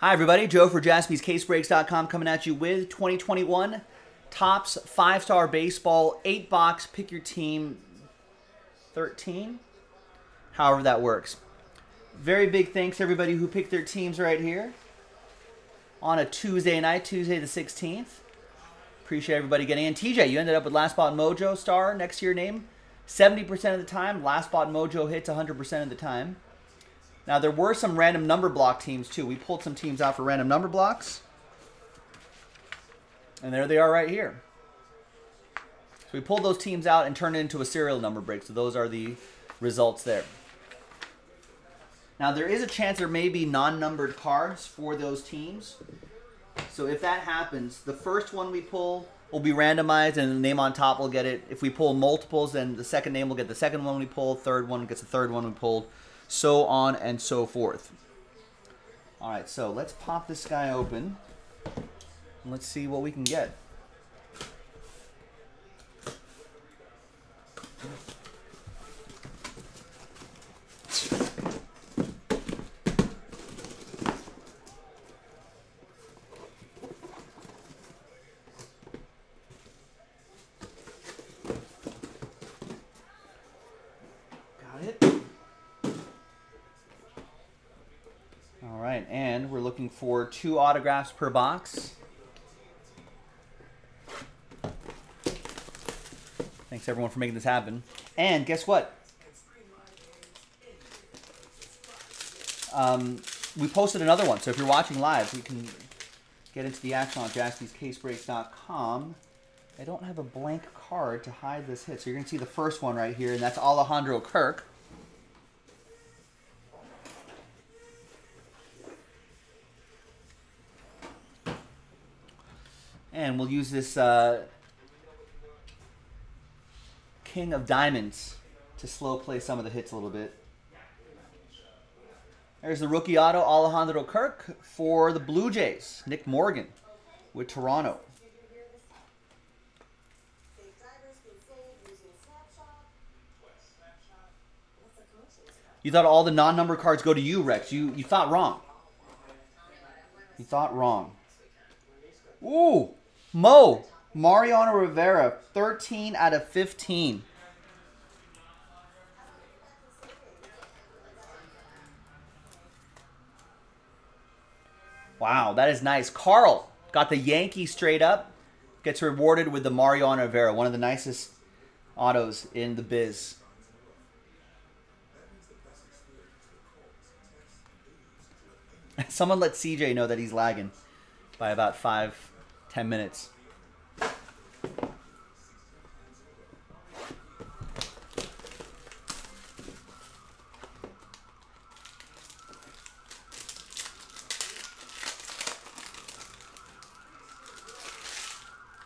Hi, everybody. Joe for jaspyscasebreaks.com coming at you with 2021 Topps five star baseball, eight box, pick your team 13. However, that works. Very big thanks everybody who picked their teams right here on a Tuesday night, Tuesday the 16th. Appreciate everybody getting in. TJ, you ended up with Last Spot Mojo star next to your name. 70% of the time, Last Spot Mojo hits 100% of the time. Now, there were some random number block teams, too. We pulled some teams out for random number blocks. And there they are right here. So we pulled those teams out and turned it into a serial number break. So those are the results there. Now, there is a chance there may be non-numbered cards for those teams. So if that happens, the first one we pull will be randomized and the name on top will get it. If we pull multiples, then the second name will get the second one we pulled, third one gets the third one we pulled, so on and so forth. All right, so let's pop this guy open. Let's see what we can get. Got it. All right, and we're looking for two autographs per box. Thanks everyone for making this happen. And guess what? Um, we posted another one, so if you're watching live, we can get into the action on jaspyscasebreaks.com. I don't have a blank card to hide this hit, so you're going to see the first one right here, and that's Alejandro Kirk. And we'll use this uh, King of Diamonds to slow play some of the hits a little bit. There's the rookie auto, Alejandro Kirk, for the Blue Jays. Nick Morgan with Toronto. You thought all the non-number cards go to you, Rex. You you thought wrong. You thought wrong. Ooh, Mo, Mariano Rivera, 13 out of 15. Wow, that is nice. Carl got the Yankee straight up. Gets rewarded with the Mariano Rivera, one of the nicest autos in the biz. Someone let CJ know that he's lagging by about five, ten minutes.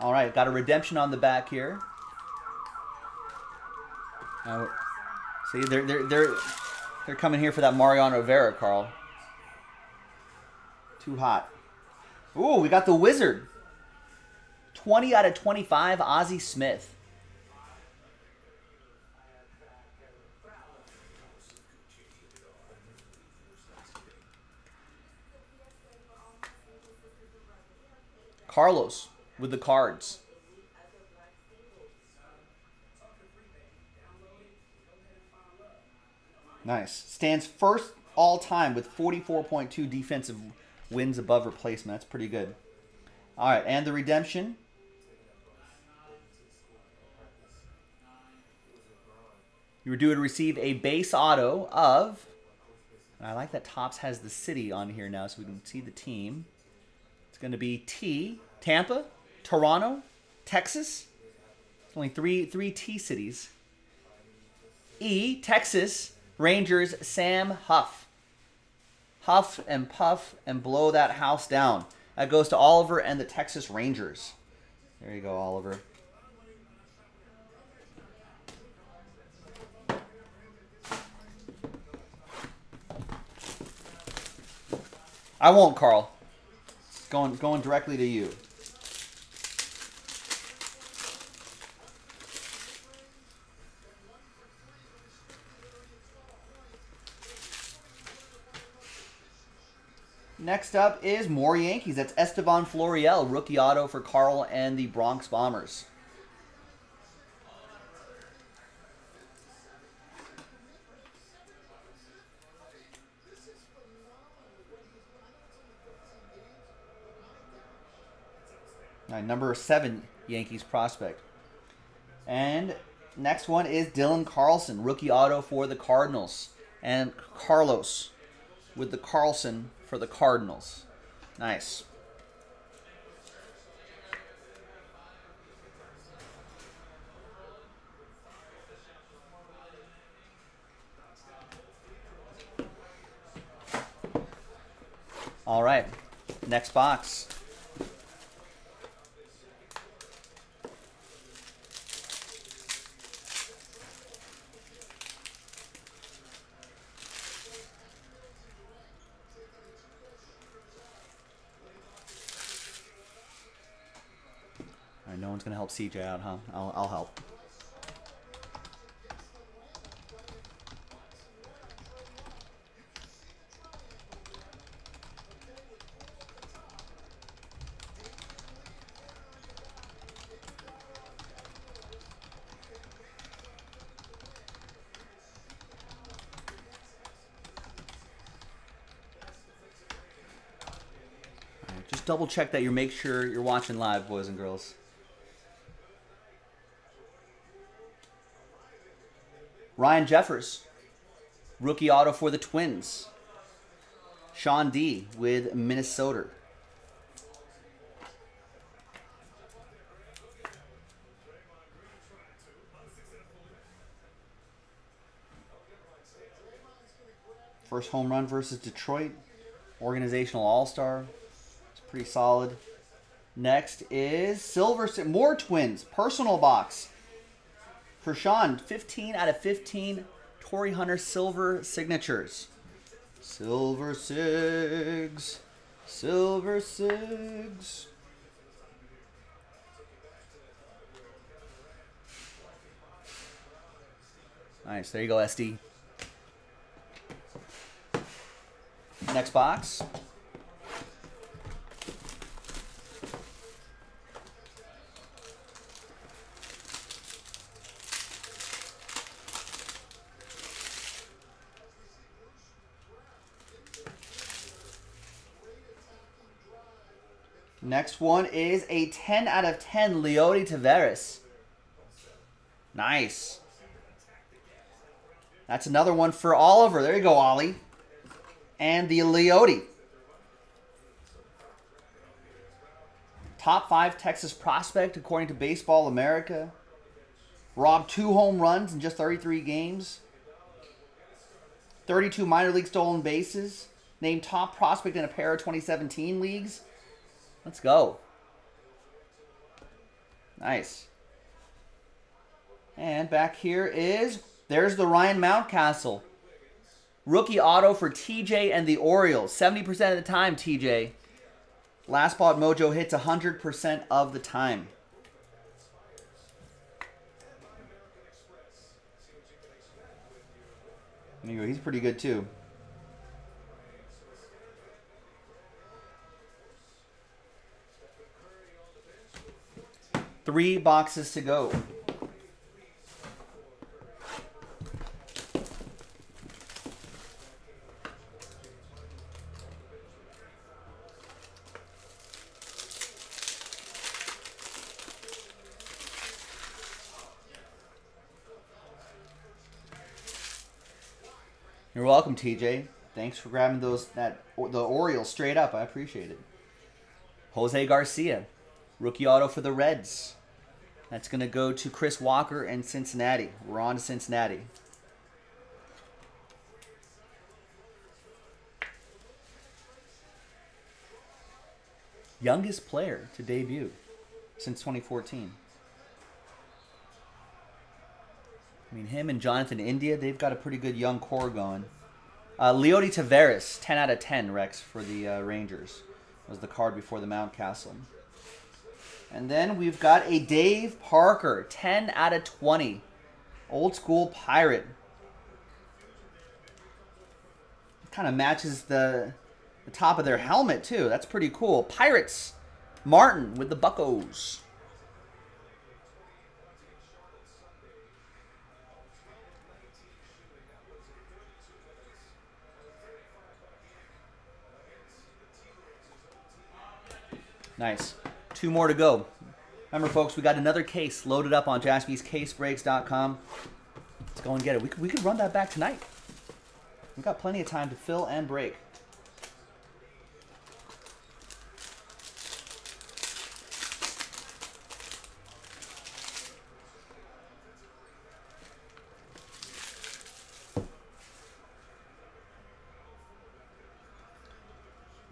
All right, got a redemption on the back here. Now, see, they're they're they're they're coming here for that Mariano Rivera, Carl. Too hot. Ooh, we got the Wizard. 20 out of 25, Ozzie Smith. Carlos with the cards. Nice. Stands first all time with 44.2 defensive wins above replacement. That's pretty good. All right, and the redemption. You were due to receive a base auto of. I like that Topps has the city on here now so we can see the team. It's going to be T, Tampa, Toronto, Texas. Only three three T cities. E, Texas, Rangers, Sam Huff. Huff and puff and blow that house down. That goes to Oliver and the Texas Rangers. There you go, Oliver. I won't, Carl. Going going directly to you. Next up is more Yankees. That's Estevan Florial, rookie auto for Carl and the Bronx Bombers. Right, number seven Yankees prospect. And next one is Dylan Carlson, rookie auto for the Cardinals. And Carlos with the Carlson for the Cardinals. Nice. All right, next box. One's gonna help CJ out, huh? I'll, I'll help. Just double check that you make sure you're watching live, boys and girls. Ryan Jeffers, rookie auto for the Twins. Sean D with Minnesota. First home run versus Detroit. Organizational All Star. It's pretty solid. Next is Silver more Twins personal box for Sean. 15 out of 15 Torii Hunter silver signatures. Silver Sigs. Silver Sigs. Nice. There you go, SD. Next box. Next one is a 10 out of 10 Leody Taveras. Nice. That's another one for Oliver. There you go, Ollie. And the Leody. Top five Texas prospect according to Baseball America. Robbed two home runs in just 33 games. 32 minor league stolen bases. Named top prospect in a pair of 2017 leagues. Let's go. Nice. And back here is, there's the Ryan Mountcastle. Rookie auto for TJ and the Orioles. 70% of the time, TJ. Last spot Mojo hits 100% of the time. He's pretty good too. Three boxes to go. You're welcome, TJ. Thanks for grabbing those that the Orioles straight up. I appreciate it. Jose Garcia, rookie auto for the Reds. That's going to go to Chris Walker and Cincinnati. We're on to Cincinnati. Youngest player to debut since 2014. I mean, him and Jonathan India, they've got a pretty good young core going. Uh, Leody Taveras, 10 out of 10, Rex, for the uh, Rangers. Was the card before the Mountcastle. And then we've got a Dave Parker, 10 out of 20. Old school pirate. Kind of matches the the top of their helmet, too. That's pretty cool. Pirates, Martin with the Buckos. Nice. Two more to go. Remember, folks, we got another case loaded up on jaspyscasebreaks.com. Let's go and get it. We could, we could run that back tonight. We've got plenty of time to fill and break.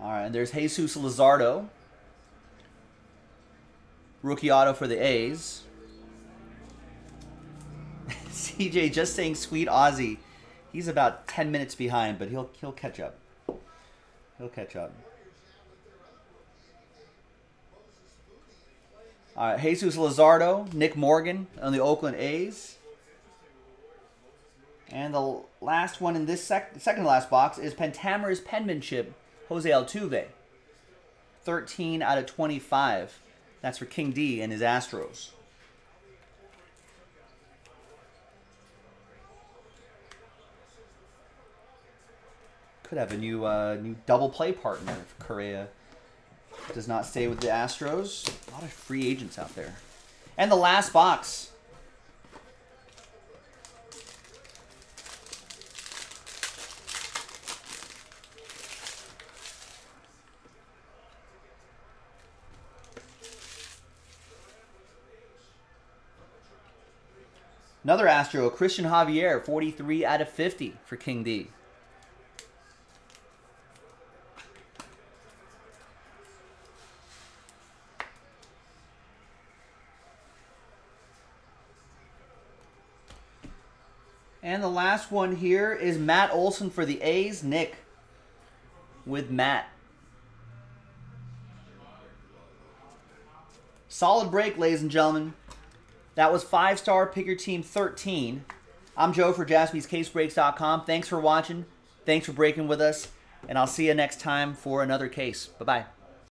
All right, and there's Jesus Luzardo. Rookie auto for the A's. CJ just saying sweet Ozzie. He's about 10 minutes behind, but he'll he'll catch up. He'll catch up. All right, Jesus Luzardo, Nick Morgan on the Oakland A's. And the last one in this sec second to last box is Pentamerous penmanship, Jose Altuve. 13 out of 25. That's for King D and his Astros. Could have a new uh, new double play partner if Correa does not stay with the Astros. A lot of free agents out there. And the last box. Another Astro, Cristian Javier, 43 out of 50 for King D. And the last one here is Matt Olson for the A's. Nick with Matt. Solid break, ladies and gentlemen. That was five star pick your team 13. I'm Joe for jaspyscasebreaks.com. Thanks for watching. Thanks for breaking with us. And I'll see you next time for another case. Bye bye.